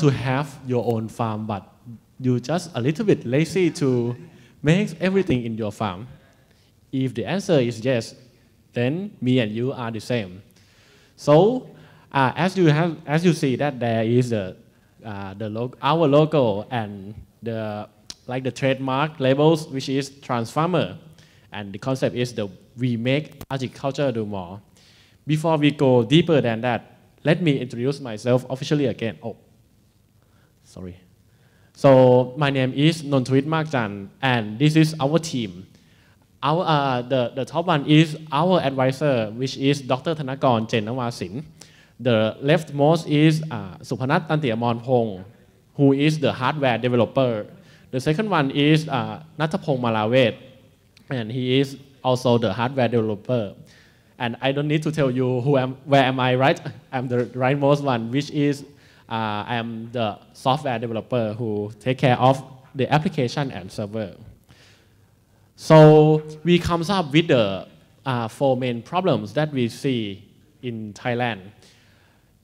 to have your own farm, but you just a little bit lazy to make everything in your farm? If the answer is yes, then me and you are the same. So uh, as you have, as you see that there is the, uh, the log our logo and the like the trademark labels, which is Transfarmer, and the concept is the we make agriculture do more. Before we go deeper than that, let me introduce myself officially again. Oh, sorry. So my name is Nontawit Markjan, and this is our team. Our, uh, the, the top one is our advisor, which is Dr. Thanakon Chenawasin. The leftmost is uh, Supanat Tantiamon Pong, who is the hardware developer. The second one is uh, Malavet, and he is also the hardware developer. And I don't need to tell you who am, where am I, right? I'm the rightmost one, which is I am the software developer who take care of the application and server. So we comes up with the uh, four main problems that we see in Thailand.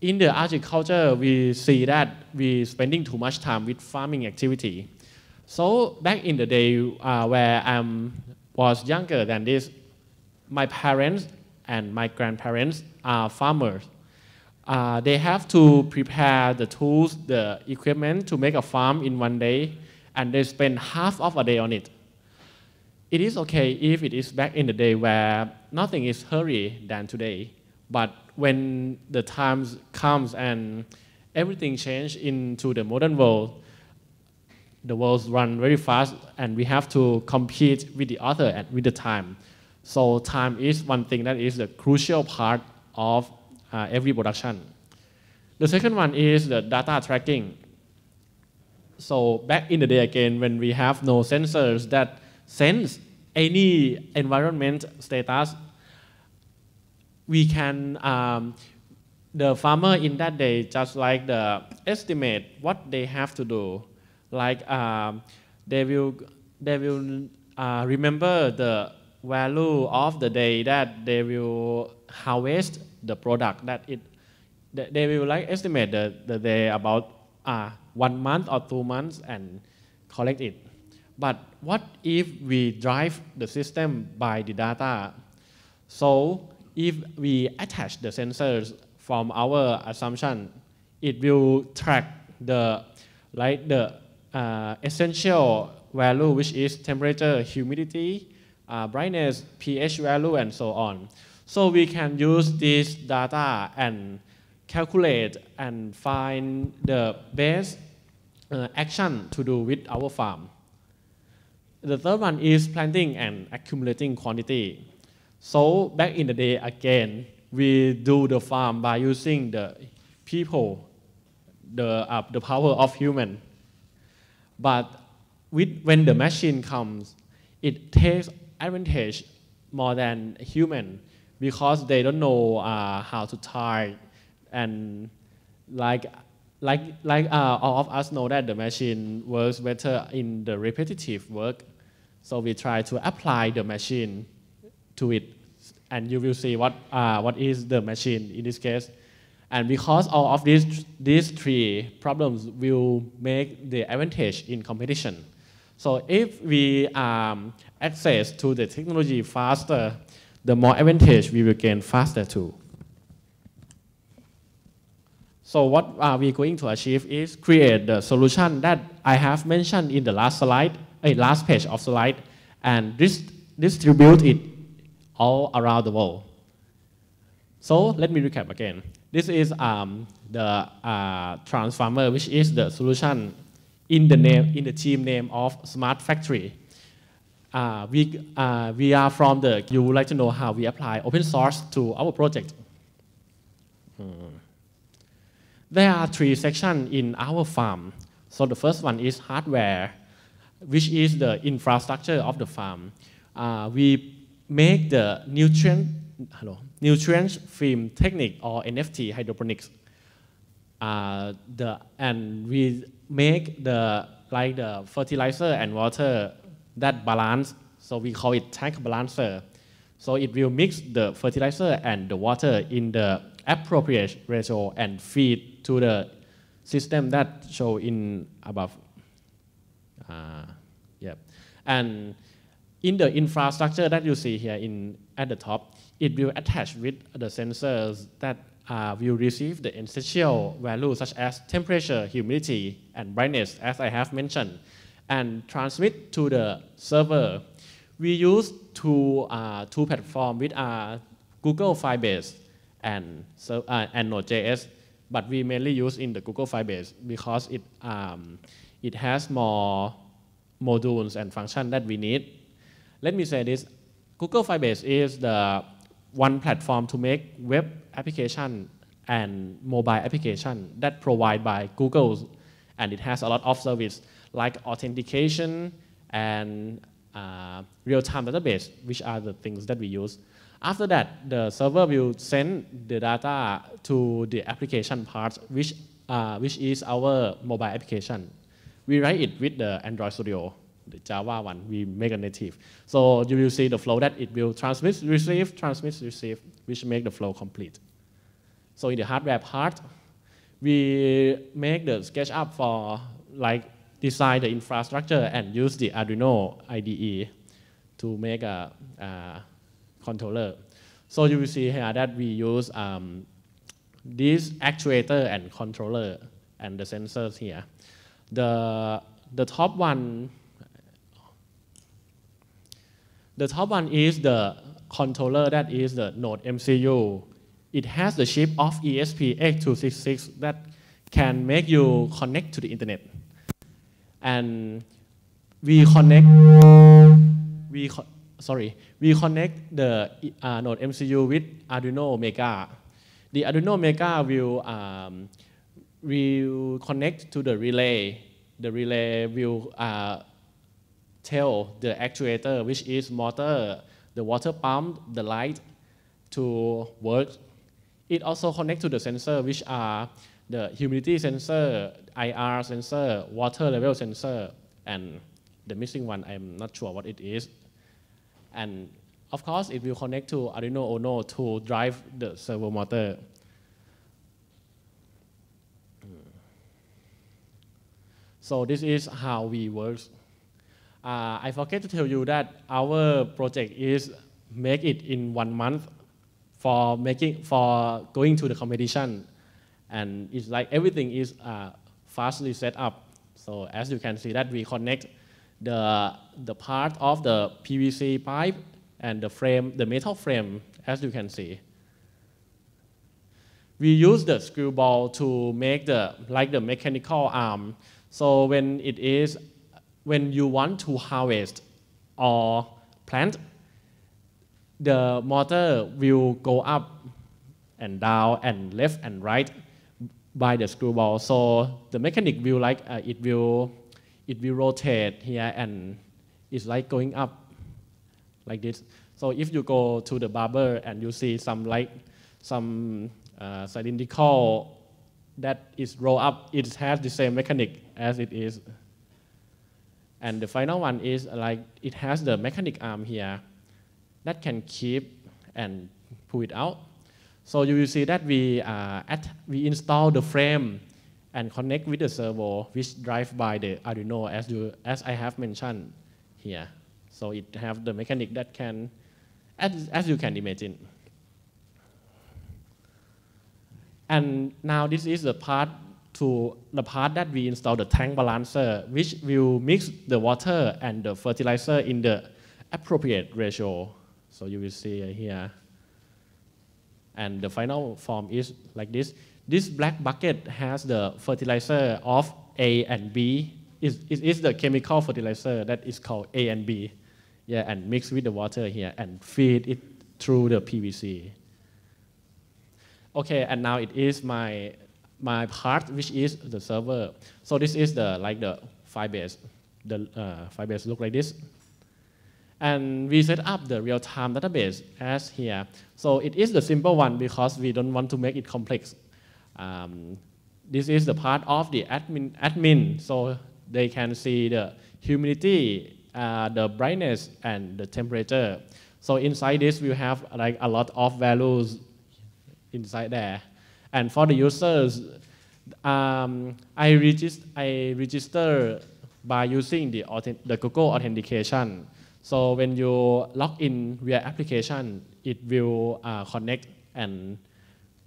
In the agriculture, we see that we spending too much time with farming activity. So back in the day uh, where I was younger than this, my parents and my grandparents are farmers. Uh, they have to prepare the tools, the equipment to make a farm in one day, and they spend half of a day on it it is okay if it is back in the day where nothing is hurry than today. But when the times comes and everything change into the modern world, the world run very fast and we have to compete with the other and with the time. So time is one thing that is the crucial part of uh, every production. The second one is the data tracking. So back in the day again, when we have no sensors that sense any environment status, we can, um, the farmer in that day just like the estimate what they have to do. Like um, they will, they will uh, remember the value of the day that they will harvest the product that it, they will like estimate the, the day about uh, one month or two months and collect it. But what if we drive the system by the data? So if we attach the sensors from our assumption, it will track the like the uh, essential value, which is temperature, humidity, uh, brightness, pH value, and so on. So we can use this data and calculate and find the best uh, action to do with our farm. The third one is planting and accumulating quantity. So back in the day again, we do the farm by using the people, the, uh, the power of human. But with, when the machine comes, it takes advantage more than human because they don't know uh, how to tie and like like like uh, all of us know that the machine works better in the repetitive work so we try to apply the machine to it, and you will see what, uh, what is the machine in this case. And because all of these, these three problems will make the advantage in competition. So if we um, access to the technology faster, the more advantage we will gain faster too. So what are we going to achieve is create the solution that I have mentioned in the last slide a last page of slide and dis distribute it all around the world. So let me recap again. This is um, the uh, Transfarmer, which is the solution in the name in the team name of Smart Factory. Uh, we, uh, we are from the, you would like to know how we apply open source to our project. Hmm. There are three sections in our farm. So the first one is hardware which is the infrastructure of the farm. Uh, we make the nutrient, hello, nutrient film technique or NFT hydroponics. Uh, the, and we make the like the fertilizer and water that balance. So we call it tank balancer. So it will mix the fertilizer and the water in the appropriate ratio and feed to the system that show in above. Uh, yeah. And in the infrastructure that you see here in at the top, it will attach with the sensors that uh, will receive the essential values such as temperature, humidity, and brightness, as I have mentioned, and transmit to the server. We use two, uh, two platforms with uh, Google Firebase and, uh, and Node.js, but we mainly use in the Google Firebase because it, um, it has more modules and functions that we need. Let me say this, Google Firebase is the one platform to make web application and mobile application that provide by Google and it has a lot of service like authentication and uh, real-time database which are the things that we use. After that, the server will send the data to the application part which, uh, which is our mobile application. We write it with the Android Studio the Java one, we make a native. So you will see the flow that it will transmit, receive, transmit, receive, which make the flow complete. So in the hardware part, we make the SketchUp for like design the infrastructure and use the Arduino IDE to make a, a controller. So you will see here that we use um, this actuator and controller and the sensors here. The, the top one the top one is the controller that is the Node MCU. It has the chip of ESP8266 that can make you connect to the internet. And we connect, we sorry, we connect the uh, Node MCU with Arduino Mega. The Arduino Mega will um, will connect to the relay. The relay will uh, tell the actuator, which is motor, the water pump, the light, to work. It also connects to the sensor, which are the humidity sensor, IR sensor, water level sensor, and the missing one, I'm not sure what it is. And of course, it will connect to Arduino Uno to drive the servo motor. So this is how we work. Uh, I forget to tell you that our project is make it in one month for making for going to the competition, and it's like everything is uh, fastly set up. So as you can see that we connect the the part of the PVC pipe and the frame, the metal frame, as you can see. We use the screw ball to make the like the mechanical arm. So when it is when you want to harvest or plant, the motor will go up and down and left and right by the screwball. So the mechanic will like uh, it will it will rotate here and it's like going up like this. So if you go to the barber and you see some like some uh, cylindrical that is roll up, it has the same mechanic as it is and the final one is like it has the mechanic arm here that can keep and pull it out. So you will see that we, uh, at, we install the frame and connect with the servo which drive by the Arduino as, you, as I have mentioned here. So it have the mechanic that can, as, as you can imagine. And now this is the part to the part that we install the tank balancer, which will mix the water and the fertilizer in the appropriate ratio. So you will see here. And the final form is like this. This black bucket has the fertilizer of A and B. It, it is the chemical fertilizer that is called A and B. Yeah, and mix with the water here and feed it through the PVC. Okay, and now it is my my part, which is the server. So this is the like the Firebase. The uh, Firebase look like this. And we set up the real-time database as here. So it is the simple one because we don't want to make it complex. Um, this is the part of the admin, admin, so they can see the humidity, uh, the brightness, and the temperature. So inside this, we have like a lot of values inside there. And for the users, um, I, regist I register by using the, the Google authentication. So when you log in via application, it will uh, connect and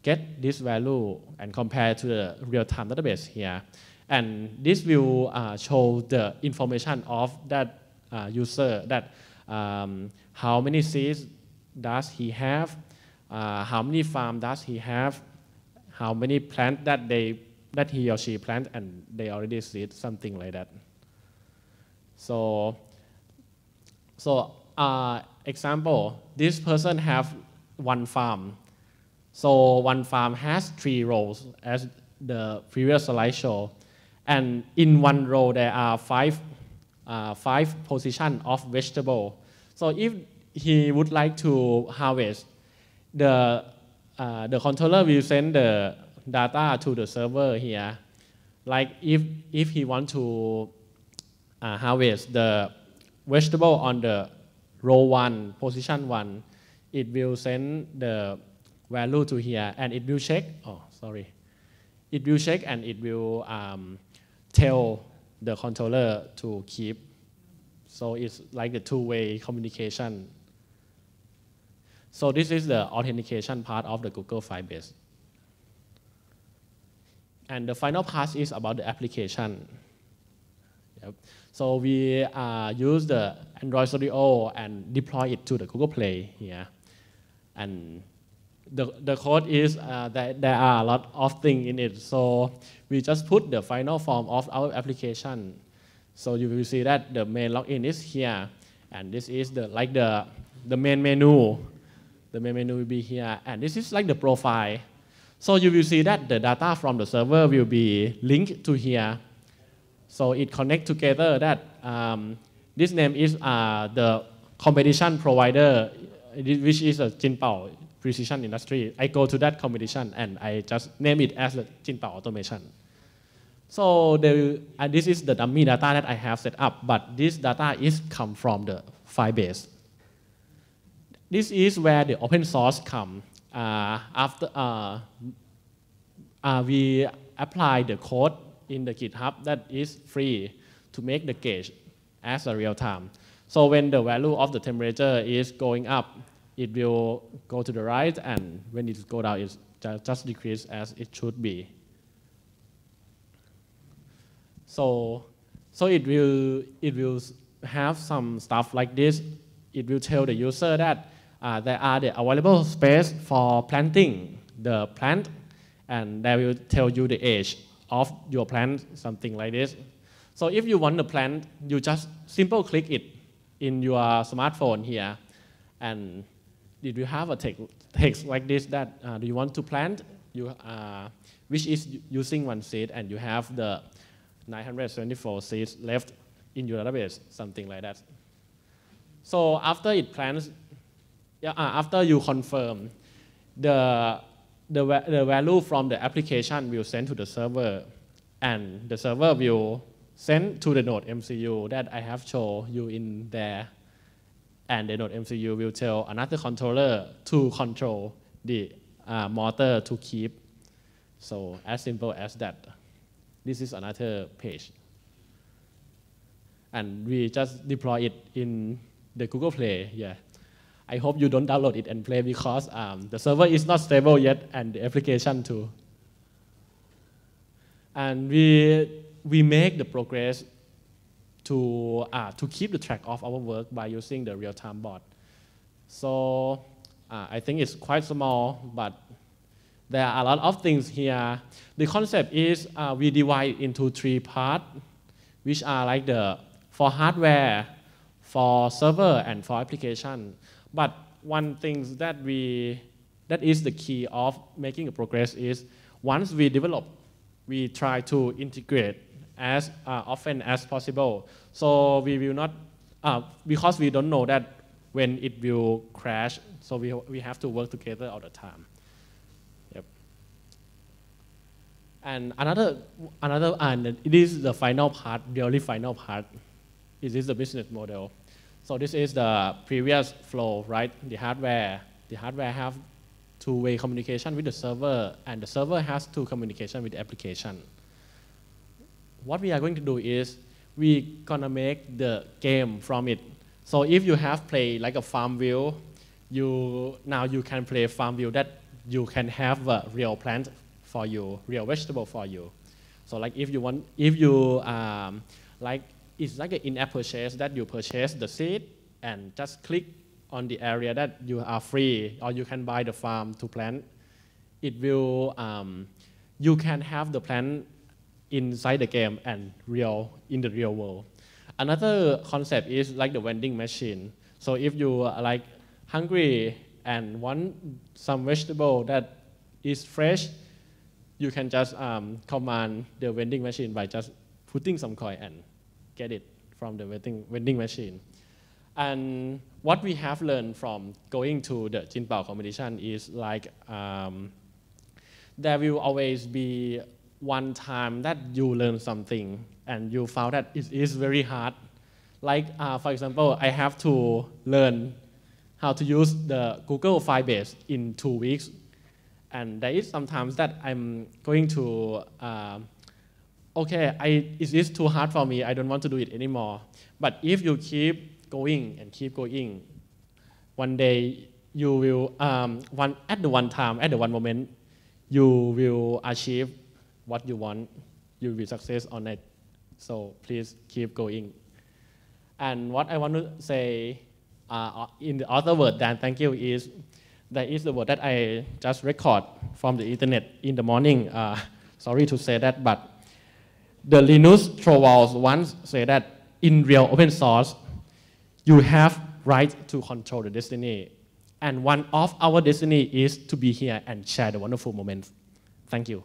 get this value and compare to the real-time database here. And this will uh, show the information of that uh, user that um, how many seeds does he have, uh, how many farm does he have, how many plants that they that he or she plant and they already seed something like that. So, so uh, example, this person have one farm. So one farm has three rows as the previous slide show. And in one row there are five, uh, five position of vegetable. So if he would like to harvest, the, uh, the controller will send the data to the server here. Like if, if he want to uh, harvest the vegetable on the row one, position one, it will send the value to here and it will check, oh, sorry. It will check and it will um, tell the controller to keep. So it's like the two-way communication. So this is the authentication part of the Google Firebase. And the final part is about the application. Yep. So we uh, use the Android Studio and deploy it to the Google Play here. And the, the code is uh, that there are a lot of things in it. So we just put the final form of our application. So you will see that the main login is here. And this is the like the, the main menu. The main menu will be here. And this is like the profile. So you will see that the data from the server will be linked to here. So it connects together that um, this name is uh, the competition provider, which is a Jinpao precision industry. I go to that competition and I just name it as the Jinpao automation. So the, uh, this is the dummy data that I have set up, but this data is come from the Firebase. This is where the open source come. Uh, after uh, uh, we apply the code in the GitHub that is free to make the gauge as a real time. So when the value of the temperature is going up, it will go to the right, and when it goes down, it just decrease as it should be. So, so it will it will have some stuff like this. It will tell the user that uh, there are the available space for planting the plant, and that will tell you the age of your plant, something like this. So if you want the plant, you just simple click it in your smartphone here, and if you have a text like this that uh, do you want to plant, you, uh, which is using one seed, and you have the 974 seeds left in your database, something like that. So after it plants, yeah, uh, after you confirm, the the, the value from the application will send to the server, and the server will send to the node MCU that I have shown you in there. And the node MCU will tell another controller to control the uh, motor to keep. So as simple as that. This is another page. And we just deploy it in the Google Play, yeah. I hope you don't download it and play because um, the server is not stable yet and the application too. And we, we make the progress to, uh, to keep the track of our work by using the real-time bot. So uh, I think it's quite small, but there are a lot of things here. The concept is uh, we divide into three parts, which are like the for hardware, for server, and for application. But one thing that we that is the key of making a progress is once we develop, we try to integrate as uh, often as possible. So we will not, uh, because we don't know that when it will crash, so we, we have to work together all the time. Yep. And another, another, and it is the final part, the only final part, it is the business model. So this is the previous flow, right? The hardware, the hardware have two-way communication with the server, and the server has two communication with the application. What we are going to do is we gonna make the game from it. So if you have play like a FarmVille, you now you can play FarmVille that you can have a real plant for you, real vegetable for you. So like if you want, if you um, like, it's like an in-app purchase that you purchase the seed and just click on the area that you are free, or you can buy the farm to plant. It will, um, you can have the plant inside the game and real in the real world. Another concept is like the vending machine. So if you are like hungry and want some vegetable that is fresh, you can just um, command the vending machine by just putting some coin and get it from the vending, vending machine. And what we have learned from going to the Jinpao competition is like um, there will always be one time that you learn something and you found that it is very hard. Like, uh, for example, I have to learn how to use the Google Firebase in two weeks. And there is sometimes that I'm going to, uh, okay, I, it is too hard for me, I don't want to do it anymore. But if you keep going and keep going, one day you will, um, one, at the one time, at the one moment, you will achieve what you want, you will be success on it. So please keep going. And what I want to say uh, in the other word than thank you is that is the word that I just record from the internet in the morning. Uh, sorry to say that, but the Linus Torvalds once said that in real open source, you have right to control the destiny. And one of our destiny is to be here and share the wonderful moments. Thank you.